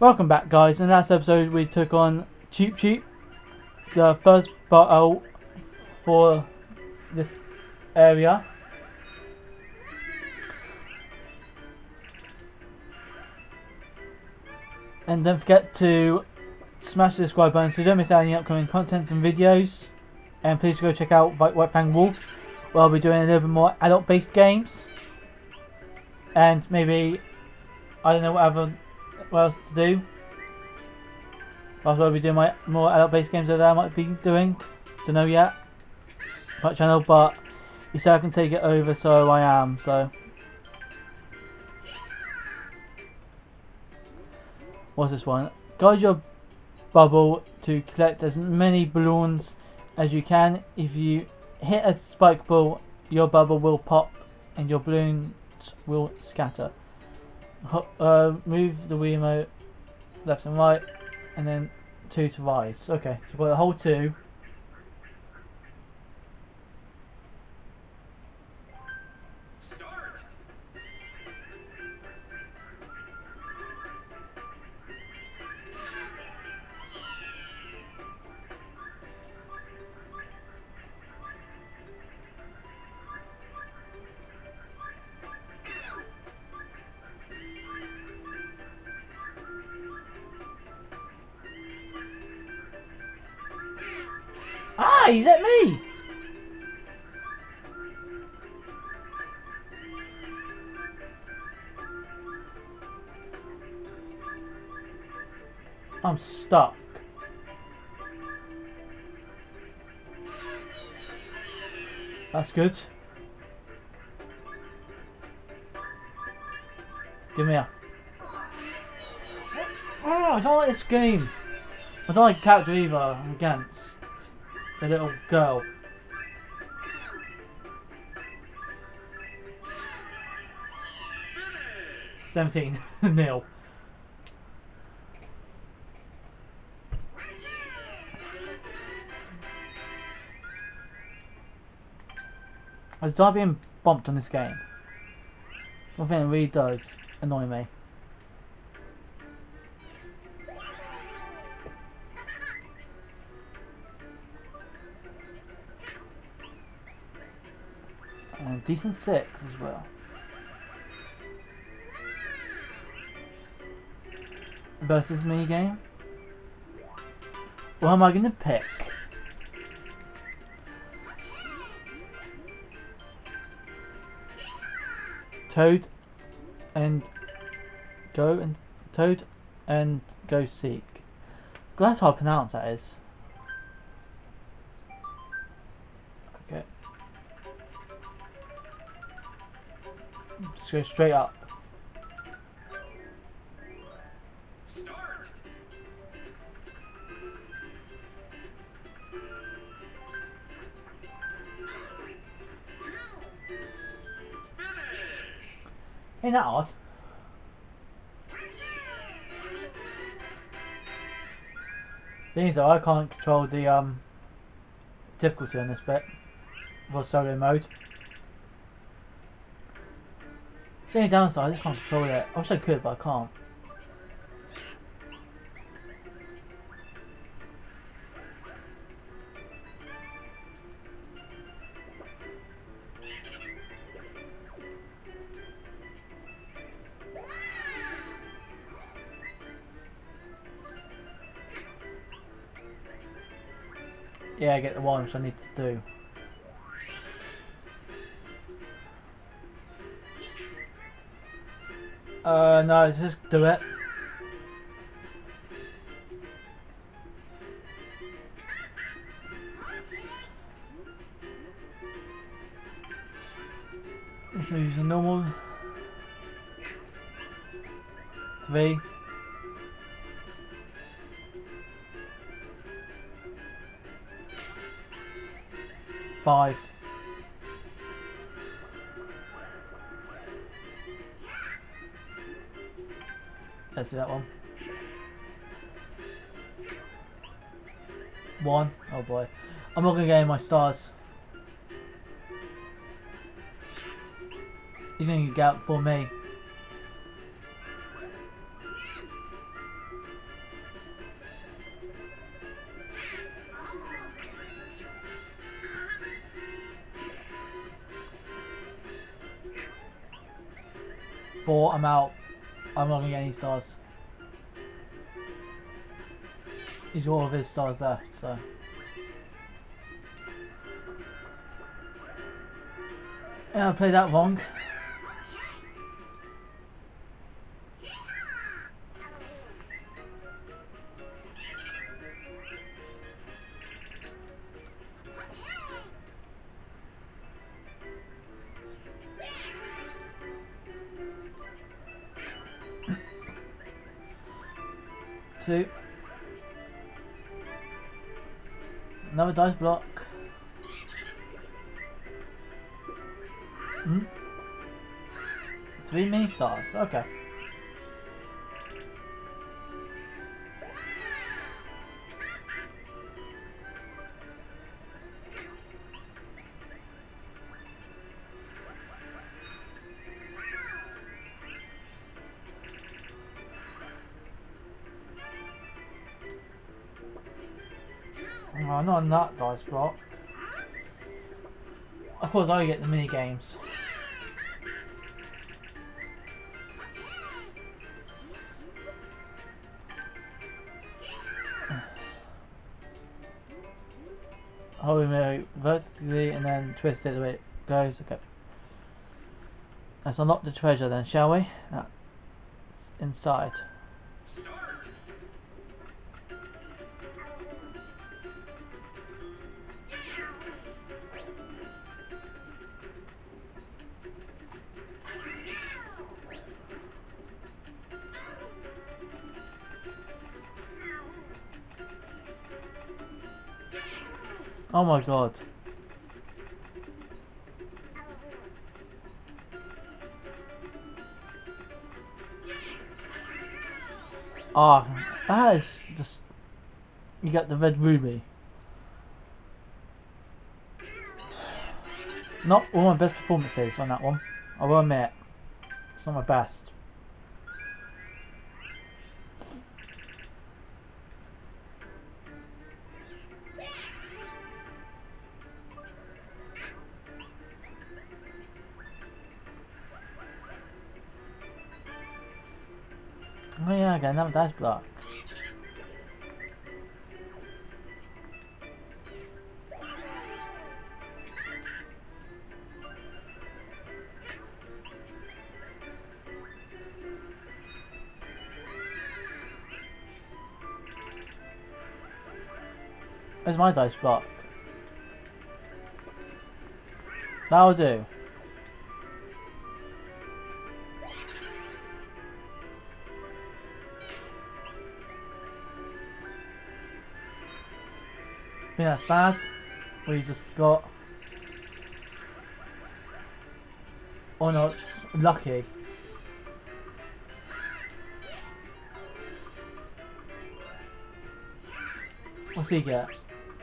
Welcome back guys, in last episode we took on Cheep Cheep, the first battle for this area. And don't forget to smash the subscribe button so you don't miss out any upcoming contents and videos. And please go check out White Fang Wolf, where I'll be doing a little bit more adult based games. And maybe, I don't know what other what else to do. I'll be doing my more adult based games over there I might be doing. Don't know yet. My channel, but you said I can take it over, so I am, so. What's this one? Guide your bubble to collect as many balloons as you can. If you hit a spike ball, your bubble will pop and your balloons will scatter. Uh, move the Wiimote left and right, and then two to rise. Okay, so we've got the whole two. Ah, he's at me! I'm stuck. That's good. Give me a... Oh, I don't like this game. I don't like character either, I'm against the little girl. Seventeen nil. I was being bumped on this game. One thing that really does annoy me. Decent six as well. Versus mini game. What am I gonna pick? Toad and go and Toad and go seek. Glad how I pronounce that is. Just go straight up. Start. Ain't that odd? Thing is though, I can't control the um difficulty on this bit for solo mode. It's only downside, I just can't control it. I wish I could, but I can't. Yeah, I get the one which I need to do. Uh, no, just do it. Let's use a normal three. Five. See that one. One. Oh boy. I'm not going to get any my stars. He's going to get out for me. Four, I'm out. I'm not gonna get any stars. He's got all of his stars left, so. Yeah, I played that wrong. Two. Another dice block. Hmm? Three mini stars, okay. Oh, not on that dice block. Of course, I get the mini games. Hold it vertically and then twist it the way it goes. Okay. Let's unlock the treasure then, shall we? That's inside. Start. Oh my god. Ah, that is just. You get the red ruby. Not one of my best performances on that one. I will admit. It's not my best. I got another dice block. Where's my dice block? That'll do. Think that's bad. We just got. Oh no, it's lucky. What's he get?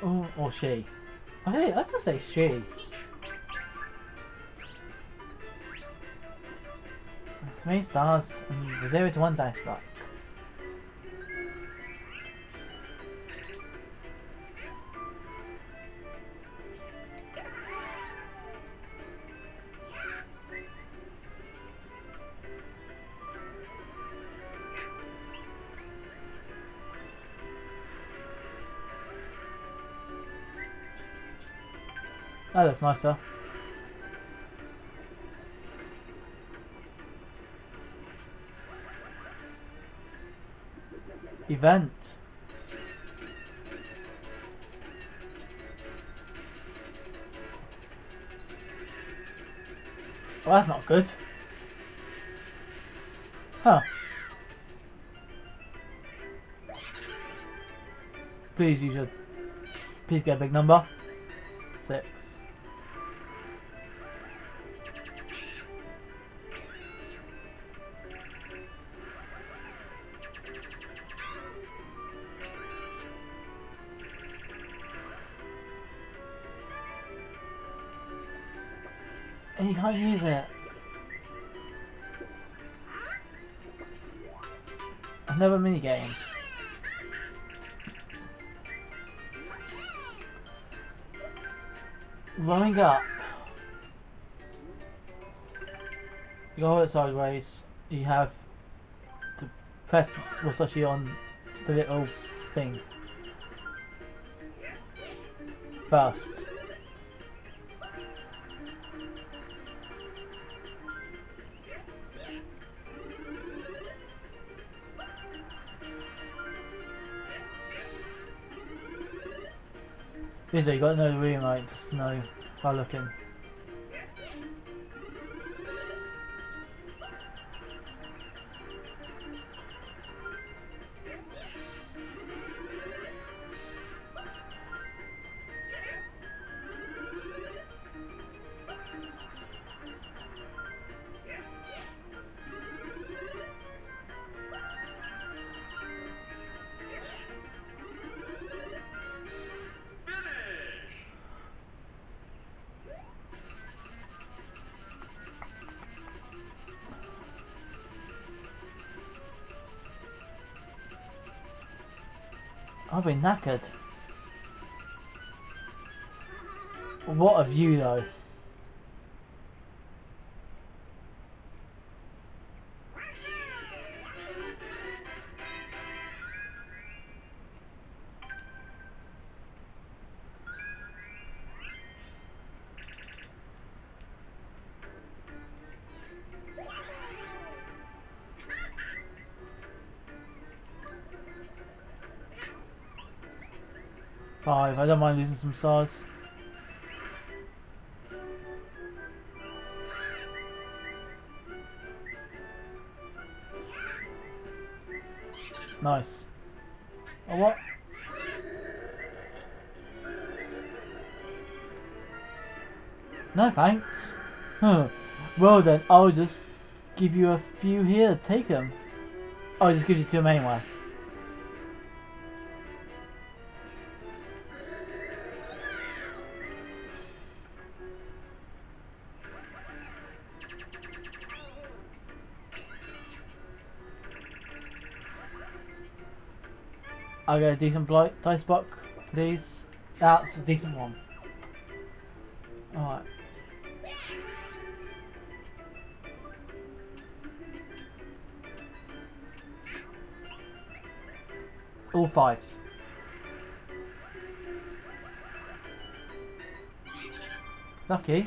Oh, or she? I think I just say she. Three stars and zero to one dice block. That looks nicer. Event. Well, that's not good. Huh. Please use your... Please get a big number. Six. You can't use it. Another mini game. Running up. You go it sideways. you have to press actually on the little thing first. Busy, you got the room, like, just know Been knackered. What a view though. I don't mind losing some stars. Nice. Oh, what? No thanks. Huh. Well then, I'll just give you a few here. Take them. I'll just give you two anyway. I'll get a decent bli- dice block, please. That's a decent one. Alright. All fives. Lucky.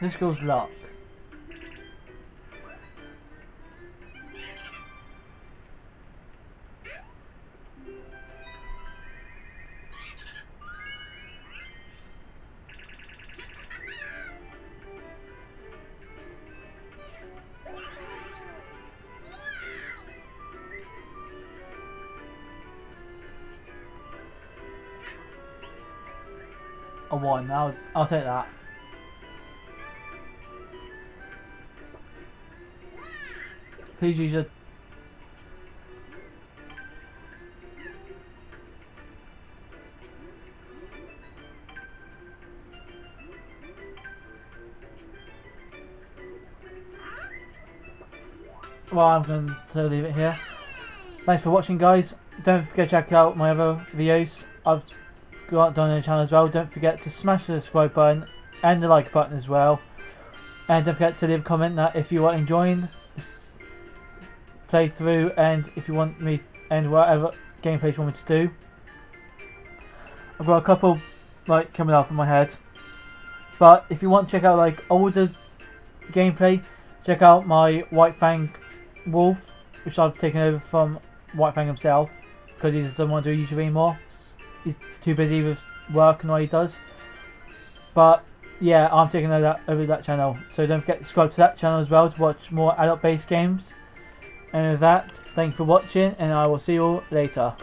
This goes luck. A one. I'll I'll take that. Please use your Well, I'm going to leave it here. Thanks for watching, guys. Don't forget to check out my other videos. I've got done on the channel as well. Don't forget to smash the subscribe button and the like button as well. And don't forget to leave a comment that if you are enjoying playthrough and if you want me and whatever gameplays you want me to do. I've got a couple like coming up in my head. But if you want to check out like older gameplay, check out my White Fang Wolf, which I've taken over from White Fang himself because he doesn't want to do YouTube anymore. He's too busy with work and what he does. But yeah, I'm taking over that, over that channel. So don't forget to subscribe to that channel as well to watch more adult based games. And with that, thank you for watching and I will see you all later.